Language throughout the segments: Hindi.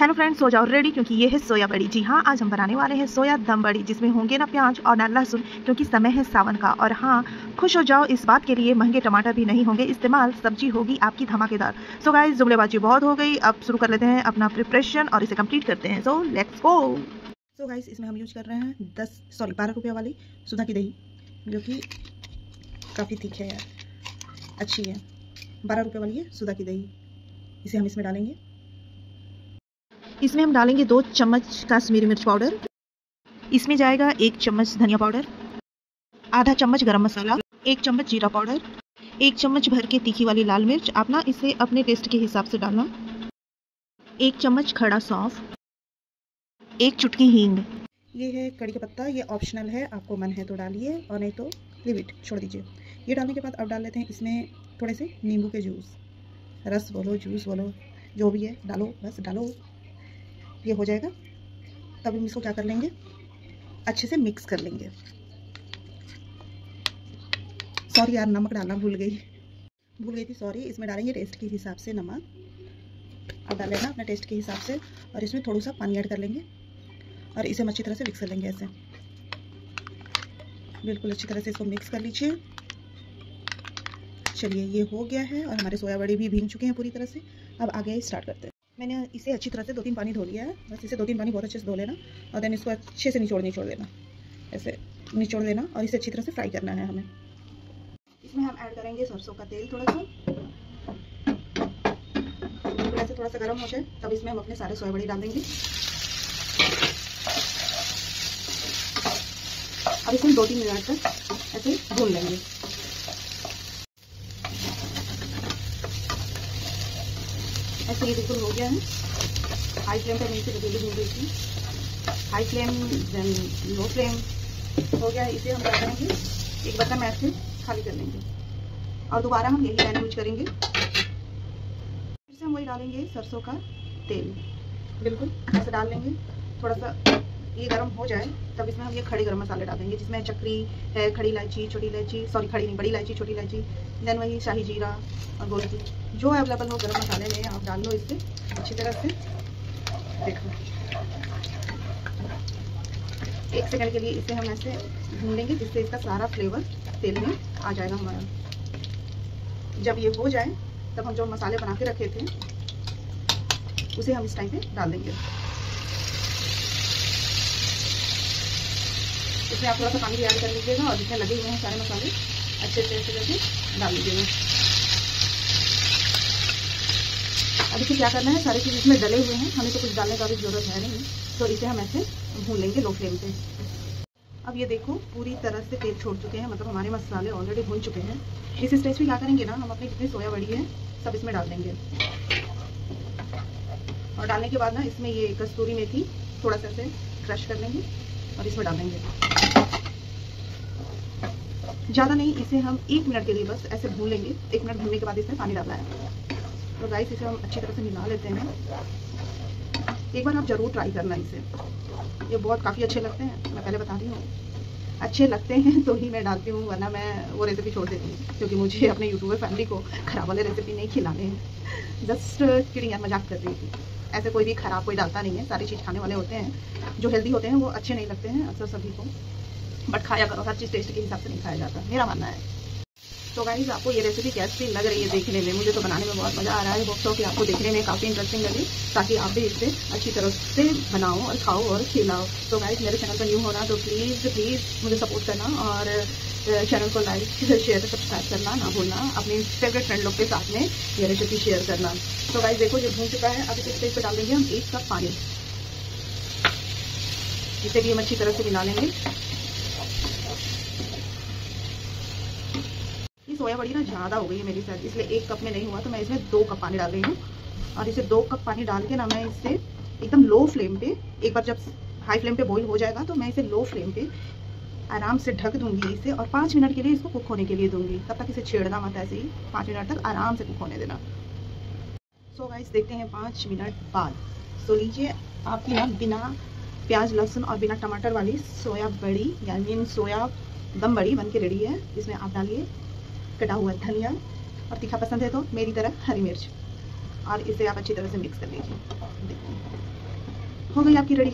हेलो फ्रेंड्स सो जाओ रेडी क्योंकि ये है सोया बड़ी। जी हाँ आज हम बनाने वाले हैं सोया दम बड़ी, जिसमें होंगे ना प्याज और ना लहसुन, क्योंकि समय है सावन का। और हाँ खुश हो जाओ, इस बात के लिए महँगे टमाटर भी नहीं होंगे। इस्तेमाल सब्ज़ी होगी आपकी धमाकेदार। सो गाइस जुमलेबाजी बहुत हो गई। अब शुरू कर लेते हैं अपना प्रिपरेशन और इसे कंप्लीट करते हैं। So let's go so guys इसमें हम यूज़ कर रहे हैं दस सॉरी बारह रुपये वाली सुधा की दही, जो कि काफ़ी ठीक है यार। अच्छी है। बारह रुपये वाली है सुधा की दही। इसे हम इसमें डालेंगे। इसमें हम डालेंगे दो चम्मच काश्मीरी मिर्च पाउडर। इसमें जाएगा एक चम्मच धनिया पाउडर, आधा चम्मच गरम मसाला, एक चम्मच जीरा पाउडर, एक चम्मच भर के तीखी वाली लाल मिर्च। आप ना इसे अपने टेस्ट के हिसाब से डालना। एक चम्मच खड़ा सौंफ, एक चुटकी हींग। ये है कड़ी का पत्ता, ये ऑप्शनल है, आपको मन है तो डालिए, और नहीं तो लिव इट छोड़ दीजिए। ये डालने के बाद अब डाल लेते हैं इसमें थोड़े से नींबू के जूस। रस बोलो, जूस बोलो, जो भी है, डालो, बस डालो। ये हो जाएगा। तब हम इसको क्या कर लेंगे? अच्छे से मिक्स कर लेंगे। सॉरी यार, नमक डालना भूल गई। भूल गई थी सॉरी इसमें डालेंगे टेस्ट के हिसाब से नमक। अब डाल लेना अपने टेस्ट के हिसाब से। और इसमें थोड़ा सा पानी ऐड कर लेंगे। और इसे हम अच्छी तरह से मिक्स कर लेंगे ऐसे। बिल्कुल अच्छी तरह से इसको मिक्स कर लीजिए। चलिए, ये हो गया है। और हमारे सोया बड़ी भी भीग चुके हैं पूरी तरह से। अब आगे स्टार्ट करते हैं। मैंने इसे अच्छी तरह से दो तीन पानी धो लिया है। बस इसे दो तीन पानी बहुत अच्छे से धो लेना और देन इसको अच्छे से निचोड़ निचोड़ देना। ऐसे निचोड़ देना और इसे अच्छी तरह से फ्राई करना है हमें। इसमें हम ऐड करेंगे सरसों का तेल थोड़ा सा। ऐसे थोड़ा सा गर्म हो जाए, तब इसमें हम अपने सारे सोया बड़ी डाल देंगे। अब इसमें दो तीन मिनट तक ऐसे भून लेंगे। ऐसे ये बिल्कुल हो गया है। हाई फ्लेम पर नीचे बदली भून रही थी। High flame then low flame हो गया, इसे हम क्या करेंगे? एक बर्तन में ऐसे खाली कर लेंगे। और दोबारा हम यही पैन यूज़ करेंगे। फिर से हम वही डालेंगे सरसों का तेल। बिल्कुल, ऐसे डाल लेंगे। थोड़ा सा ये गर्म हो जाए, तब इसमें हम ये खड़े गर्म मसाले डाल देंगे जिसमें चक्री है, खड़ी इलायची, छोटी इलायची सॉरी खड़ी नहीं, बड़ी इलायची, छोटी इलायची देन वही शाही जीरा और गोलकी जो अवेलेबल हो गर्म मसाले में आप डाल लो इससे, अच्छी तरह से। देखो। एक सेकंड के लिए इसे हम ऐसे भून लेंगे जिससे इसका सारा फ्लेवर तेल में आ जाएगा हमारा। जब ये हो जाए, तब हम जो मसाले बना के रखे थे, उसे हम इस टाइम पे डाल देंगे। इसमें आप थोड़ा सा पानी भी ऐड कर लीजिएगा और जितने लगे हुए हैं सारे मसाले, अच्छे से अच्छे करके डाल लीजिएगा। अब इसे क्या करना है, सारी चीज़ इसमें डले हुए हैं, हमें तो कुछ डालने का भी ज़रूरत है नहीं तो इसे हम ऐसे भून लेंगे, लो फ्लेम पे। अब ये देखो, पूरी तरह से तेल छोड़ चुके हैं मतलब हमारे मसाले ऑलरेडी भून चुके हैं। इस स्टेज पे क्या करेंगे ना, हम अपनी जितनी सोया बड़ी है, सब इसमें डाल देंगे। और डालने के बाद ना, इसमें ये कस्तूरी मेथी थोड़ा सा ऐसे क्रश कर लेंगे और इसमें डाल देंगे। ज़्यादा नहीं, इसे हम एक मिनट के लिए बस ऐसे भून लेंगे। एक मिनट भूनने के बाद इसमें पानी डालना है। तो राइस इसे हम अच्छी तरह से मिला लेते हैं। एक बार आप ज़रूर ट्राई करना इसे। ये बहुत काफ़ी अच्छे लगते हैं। मैं पहले बता रही हूँ। अच्छे लगते हैं तो ही मैं डालती हूँ, वरना मैं वो रेसिपी छोड़ देती हूँ, क्योंकि मुझे अपने यूट्यूबर फैमिली को ख़राब वाले रेसिपी नहीं खिलाने हैं। जस्ट किडिंग मज़ाक कर रही थी ऐसे कोई भी ख़राब कोई डालता नहीं है। सारी चीज़ खाने वाले होते हैं। जो हेल्दी होते हैं, वो अच्छे नहीं लगते हैं, अक्सर सभी को। बट खाया करो, हर चीज़ टेस्ट के हिसाब से नहीं खाया जाता। मेरा मानना है। तो गाइज़ आपको ये रेसिपी कैसी लग रही है देखने में? मुझे तो बनाने में बहुत मज़ा आ रहा है होप कि आपको देखने में काफ़ी इंटरेस्टिंग लगे, ताकि आप भी इसे अच्छी तरह से बनाओ और खाओ और खिलाओ। तो गाइज़ मेरे चैनल पर न्यू होना तो प्लीज़ प्लीज़ मुझे सपोर्ट करना और चैनल को लाइक शेयर सब्सक्राइब करना ना भूलना, अपने फेवरेट फ्रेंड लोग के साथ में ये रेसिपी शेयर करना। तो गाइज़ देखो, ये भून चुका है, अब इस स्टेज पर डाल देंगे हम एक कप पानी। इसे भी हम अच्छी तरह से मिला लेंगे। सोया बड़ी ना ज़्यादा हो गई है मेरी साथ इसलिए एक कप में नहीं हुआ तो मैं इसमें दो कप पानी डाल रही हूँ। और इसे दो कप पानी डाल के ना मैं इसे एकदम लो फ्लेम पे, एक बार जब हाई फ्लेम पे बॉईल हो जाएगा तो मैं इसे लो फ्लेम पे आराम से ढक दूँगी इसे और पाँच मिनट के लिए इसको कुक होने के लिए दूँगी। तब तक इसे छेड़ना मत ऐसे ही, पाँच मिनट तक आराम से कुक होने देना। सो so गाइस देखते हैं पाँच मिनट बाद। सो लीजिए आपकी ना बिना प्याज, लहसुन और बिना टमाटर वाली सोया बड़ी, यानी सोया दम बड़ी बन के रेडी है। इसमें आप डालिए कटा हुआ धनिया। और तीखा पसंद है तो मेरी तरह हरी मिर्च। और इसे आप अच्छी तरह से मिक्स कर लीजिए। हो गई आपकी रेडी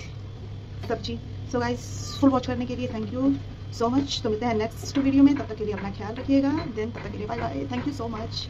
सब्ज़ी। सो गाइस फुल वॉच करने के लिए थैंक यू सो मच तो मिलते हैं नेक्स्ट वीडियो में। तब तक के लिए अपना ख्याल रखिएगा। देन तब तक के लिए bye bye thank you so much